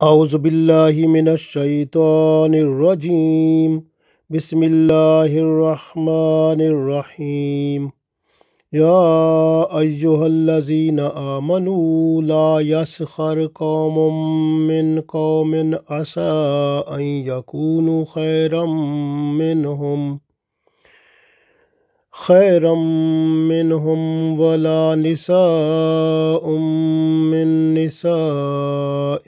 اعوذ باللہ من الشیطان الرجیم بسم اللہ الرحمن الرحیم یا ایوہ الذین آمنوا لا یسخر قوم من قوم عسى ان یکونوا خیرا منہم خيرا منهم ولا نساء من نساء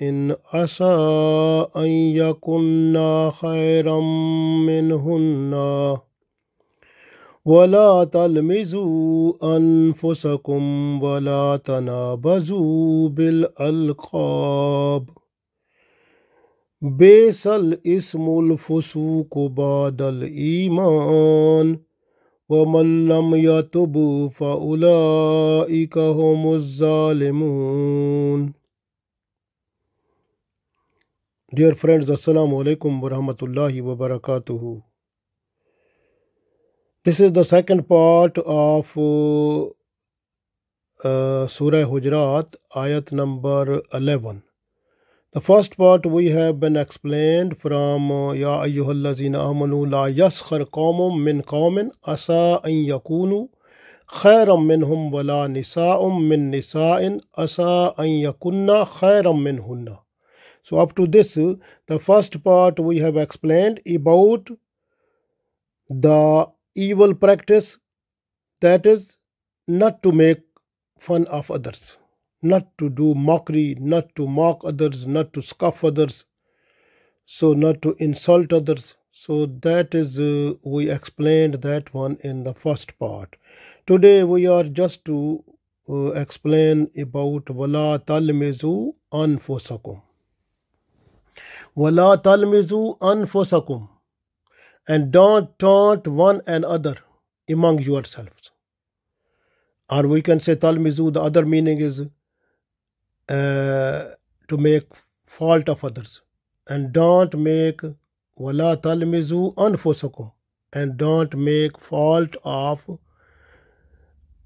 عسى أن يكن خيرا منهن ولا تلمزوا أنفسكم ولا تنابزوا بالألقاب بئس الاسم الفسوق بعد الإيمان ڈیئر فرینڈز السلام علیکم ورحمۃ اللہ وبرکاتہ this is the second part of سورہ حجرات آیت number eleven The first part we have been explained from uh, Ya ayyuhallazina amanu la yaskhar qawmum min qawmin asa an yakunu khayran minhum wala nisa'um min nisa'in asa an yakunna khayran minhunna. So up to this, the first part we have explained about the evil practice that is not to make fun of others not to do mockery, not to mock others, not to scoff others, so not to insult others. So that is, uh, we explained that one in the first part. Today we are just to uh, explain about wala talmizu anfusakum. Wala talmizu anfusakum. And don't taunt one another among yourselves. Or we can say talmizu, the other meaning is Uh, to make fault of others. And don't make wala talmizu anfusakum and don't make fault of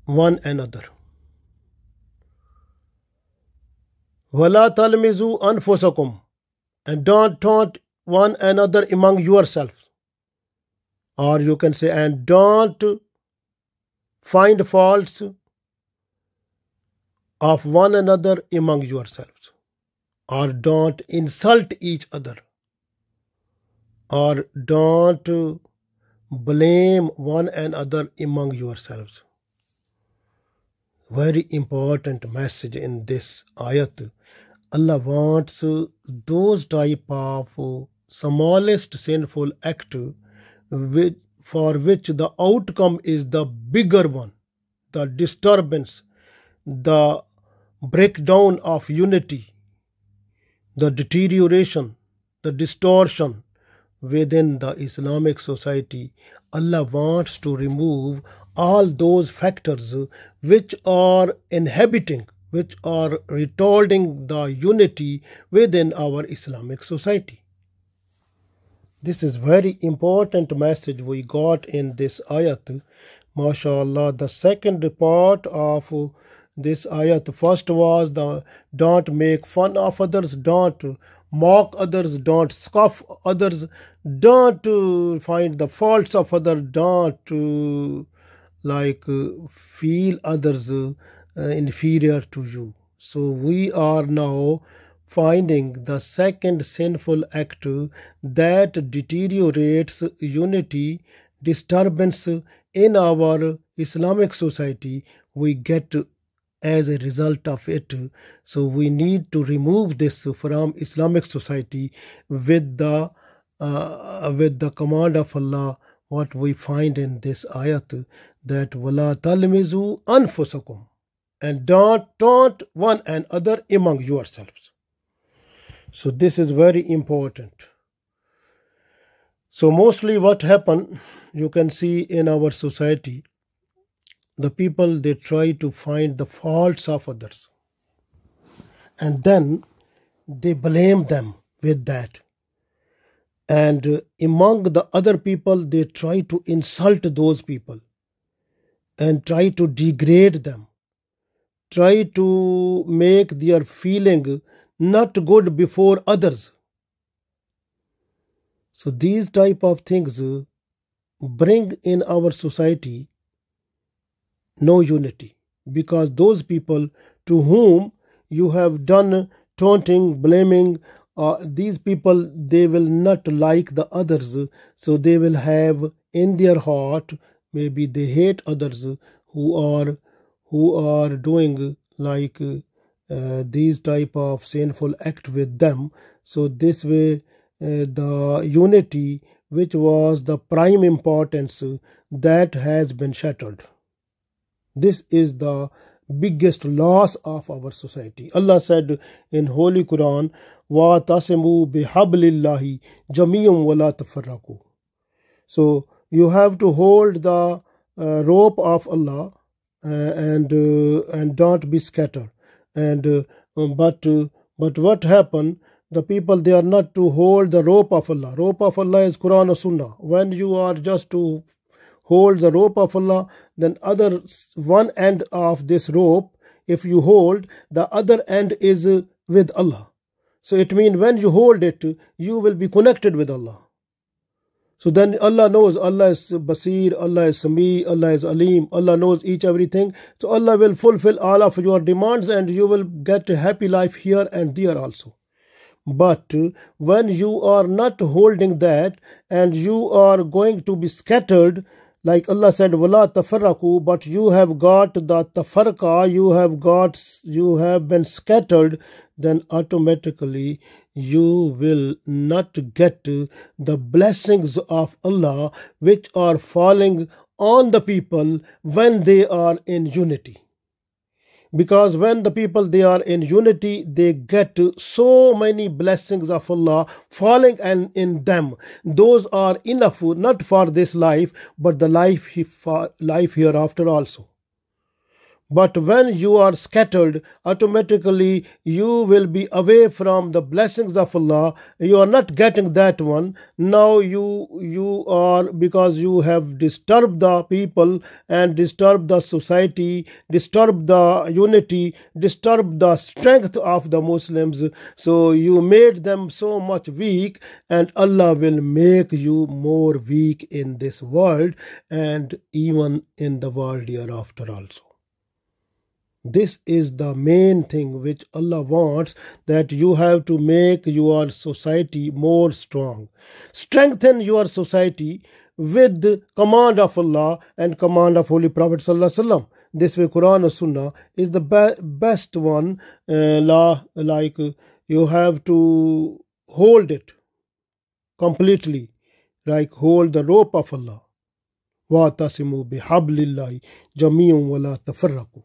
one another. wala talmizu anfusakum and don't taunt one another among yourselves. Or you can say and don't find faults of one another among yourselves, or don't insult each other, or don't blame one another among yourselves. Very important message in this ayat. Allah wants those type of smallest sinful act which, for which the outcome is the bigger one, the disturbance, the breakdown of unity, the deterioration, the distortion within the Islamic society. Allah wants to remove all those factors which are inhabiting, which are retarding the unity within our Islamic society. This is very important message we got in this ayat. MashaAllah, the second part of this ayat. First was the don't make fun of others, don't mock others, don't scoff others, don't find the faults of others, don't like feel others uh, inferior to you. So we are now finding the second sinful act that deteriorates unity, disturbance in our Islamic society. We get as a result of it. So we need to remove this from Islamic society with the uh, with the command of Allah. What we find in this ayat that wala talmizu anfusakum and don't taunt one another among yourselves. So this is very important. So mostly what happen you can see in our society the people they try to find the faults of others and then they blame them with that and uh, among the other people they try to insult those people and try to degrade them try to make their feeling not good before others. So these type of things bring in our society no unity because those people to whom you have done taunting, blaming, uh, these people they will not like the others, so they will have in their heart maybe they hate others who are who are doing like uh, these type of sinful act with them. So this way, uh, the unity which was the prime importance that has been shattered. This is the biggest loss of our society. Allah said in Holy Quran, "Wa tasimu bihablillahi jamiyum wala tafarraqu." So you have to hold the uh, rope of Allah uh, and uh, and don't be scattered. And uh, but uh, but what happened? The people they are not to hold the rope of Allah. Rope of Allah is Quran or Sunnah. When you are just to hold the rope of Allah, then other one end of this rope, if you hold, the other end is uh, with Allah. So it means when you hold it, you will be connected with Allah. So then Allah knows Allah is Basir, Allah is Sami, Allah is Alim, Allah knows each everything. So Allah will fulfill all of your demands and you will get a happy life here and there also. But when you are not holding that and you are going to be scattered, like Allah said, "Wala tafarraku," but you have got the tafarqa, you have got, you have been scattered, then automatically you will not get the blessings of Allah which are falling on the people when they are in unity because when the people they are in unity they get so many blessings of allah falling and in them. Those are enough not for this life but the life life hereafter also but when you are scattered, automatically you will be away from the blessings of Allah. You are not getting that one. Now you you are because you have disturbed the people and disturbed the society, disturbed the unity, disturbed the strength of the Muslims. So you made them so much weak, and Allah will make you more weak in this world and even in the world hereafter also. This is the main thing which Allah wants that you have to make your society more strong. Strengthen your society with the command of Allah and command of Holy Prophet Sallallahu This way, Quran and Sunnah is the be- best one. Uh, law, like you have to hold it completely, like hold the rope of Allah. وَاتَصِمُوا بِحَبْلِ اللَّهِ جَمِيعٌ وَلَا تَفَرَّقُوا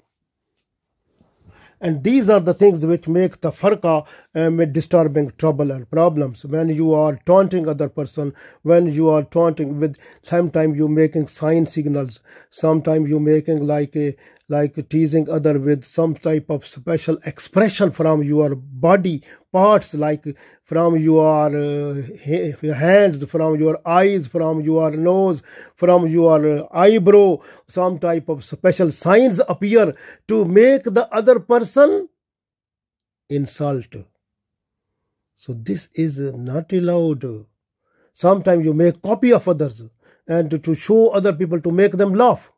and these are the things which make the farqa um, disturbing trouble and problems. When you are taunting other person when you are taunting with sometimes you making sign signals sometimes you making like a like teasing other with some type of special expression from your body parts like from your uh, hands from your eyes from your nose from your eyebrow. Some type of special signs appear to make the other person insult. So this is not allowed. Sometimes you make copy of others and to show other people to make them laugh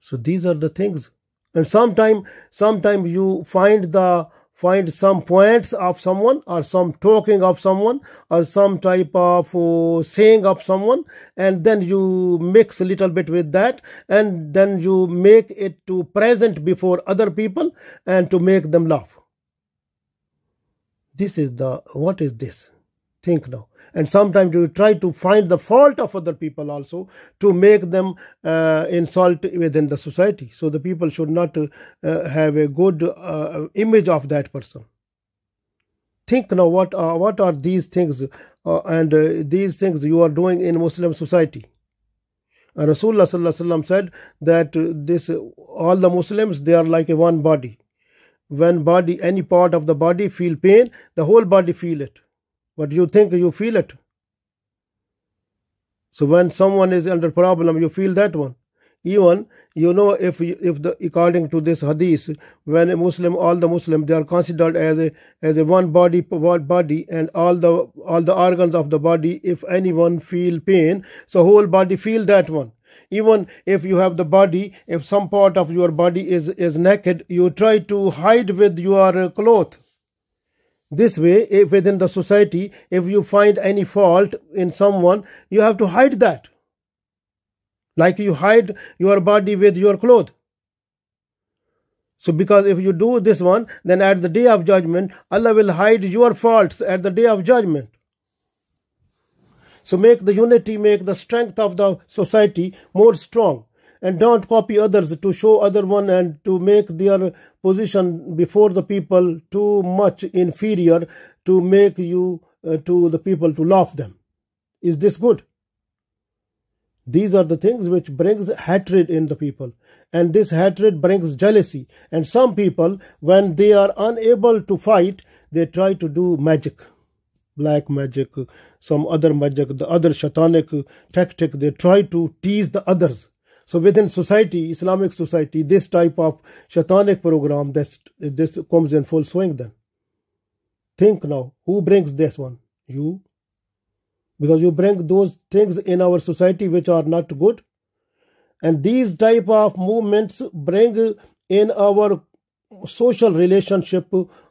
so these are the things. And sometime, sometime you find the find some points of someone or some talking of someone or some type of uh, saying of someone and then you mix a little bit with that and then you make it to present before other people and to make them laugh this is the what is this think now. And sometimes you try to find the fault of other people also to make them uh, insult within the society. So the people should not uh, have a good uh, image of that person. Think now what are, what are these things uh, and uh, these things you are doing in muslim society? Rasulullah said that this all the muslims they are like a one body. When body any part of the body feel pain the whole body feel it but you think you feel it. So when someone is under problem, you feel that one. even you know if if the according to this hadith when a muslim all the muslim they are considered as a as a one body body and all the all the organs of the body if anyone feel pain so whole body feel that one even if you have the body if some part of your body is is naked you try to hide with your cloth this way if within the society if you find any fault in someone you have to hide that. Like you hide your body with your clothes. So because if you do this one then at the day of judgment allah will hide your faults at the day of judgment. So make the unity, make the strength of the society more strong. And don't copy others to show other one and to make their position before the people too much inferior to make you uh, to the people to laugh them. Is this good? These are the things which brings hatred in the people. And this hatred brings jealousy. And some people, when they are unable to fight, they try to do magic black magic, some other magic, the other shatanic tactic. They try to tease the others. So within society, Islamic society, this type of shatanic program, this, this comes in full swing then. Think now, who brings this one? You. Because you bring those things in our society which are not good. And these type of movements bring in our social relationship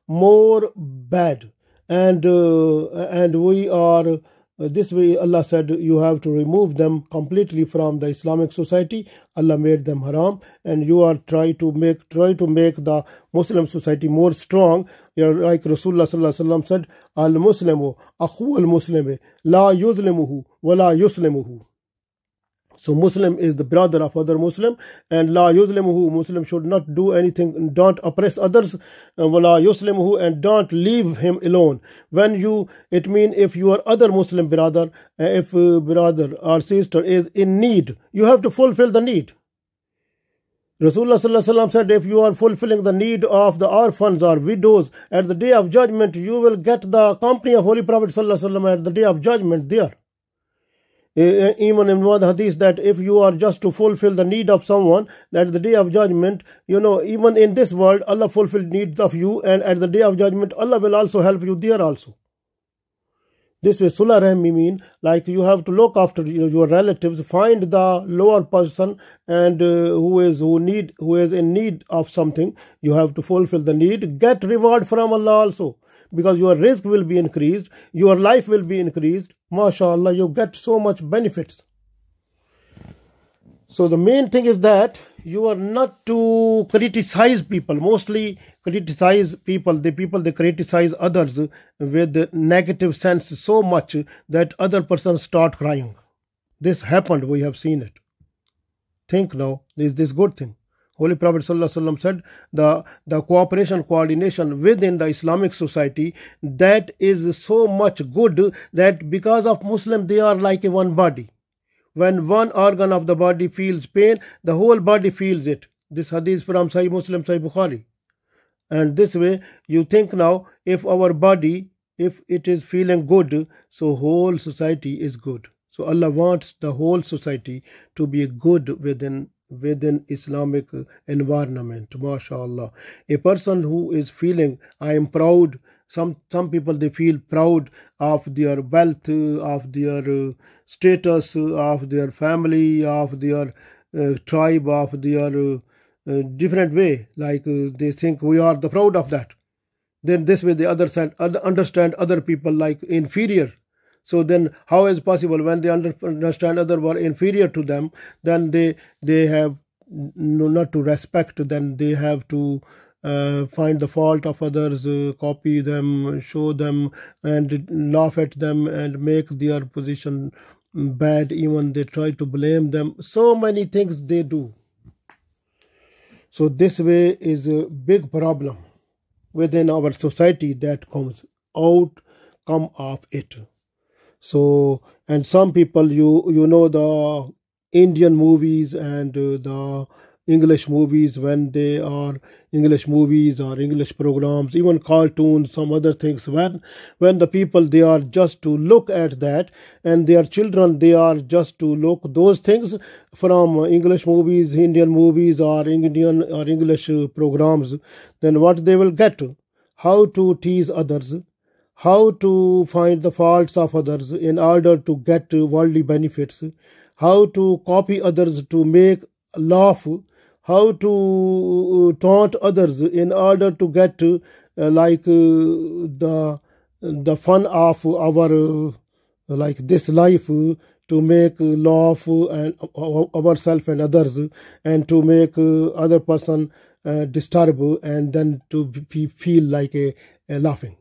more bad and uh, and we are Uh, this way Allah said you have to remove them completely from the Islamic society. Allah made them haram. And you are try to make try to make the Muslim society more strong. You're like Rasulullah said al muslimu akhu al muslimi la yuzlimuhu wa la yuslimuhu so Muslim is the brother of other Muslim and la yuzlimuhu Muslim should not do anything don't oppress others wala yuslimuhu and don't leave him alone. When you it mean if your other Muslim brother uh, if uh, brother or sister is in need you have to fulfill the need. Rasulullah said, If you are fulfilling the need of the orphans or widows at the day of judgment, you will get the company of Holy Prophet at the day of judgment there even in one hadith that if you are just to fulfill the need of someone that the day of judgment you know even in this world allah fulfill needs of you and at the day of judgment allah will also help you there also this way sulah rahmi mean like you have to look after your relatives find the lower person and uh, who is who need who is in need of something you have to fulfill the need get reward from allah also because your risk will be increased, your life will be increased. MashaAllah, you get so much benefits. So the main thing is that you are not to criticize people. Mostly criticize people. The people they criticize others with negative sense so much that other person start crying. This happened. We have seen it. Think now. Is this good thing? Holy Prophet ﷺ said the, the cooperation, coordination within the Islamic society that is so much good that because of Muslim they are like a one body. When one organ of the body feels pain, the whole body feels it. This hadith from Sahih Muslim, Sahih Bukhari. And this way, you think now, if our body, if it is feeling good, so whole society is good. So Allah wants the whole society to be good within within Islamic environment. MashaAllah. A person who is feeling, I am proud. Some some people they feel proud of their wealth, of their uh, status, of their family, of their uh, tribe, of their uh, uh different way. Like uh, they think we are the proud of that. Then this way the other side understand other people like inferior so then how is possible? When they understand other were inferior to them then they they have no, not to respect then they have to uh, find the fault of others uh, copy them show them and laugh at them and make their position bad. Even they try to blame them. So many things they do. So this way is a big problem within our society that comes out come of it so and some people you you know the indian movies and uh, the English movies when they are English movies or English programs, even cartoons, some other things. When when the people they are just to look at that, and their children they are just to look those things from English movies, Indian movies, or Indian or English programs, then what they will get? How to tease others, how to find the faults of others in order to get worldly benefits, how to copy others to make laugh, how to uh, taunt others in order to get uh, like uh, the the fun of our uh, like this life to make laugh and ourselves and others and to make other person uh, disturb and then to be, feel like a, a laughing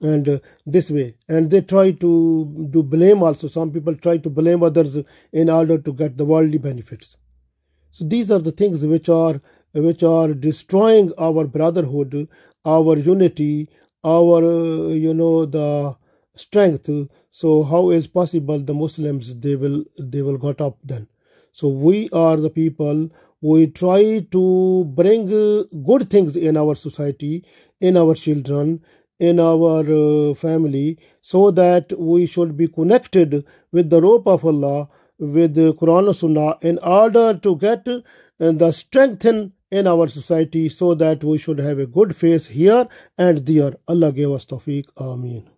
and uh, this way. And they try to do blame also. Some people try to blame others in order to get the worldly benefits. So these are the things which are which are destroying our brotherhood our unity our uh, you know the strength. So how is possible the muslims they will they will got up then? So we are the people we try to bring good things in our society in our children in our uh, family so that we should be connected with the rope of Allah with the Quran and Sunnah in order to get uh, the strength in, our society so that we should have a good face here and there. Allah give us tawfiq. Ameen.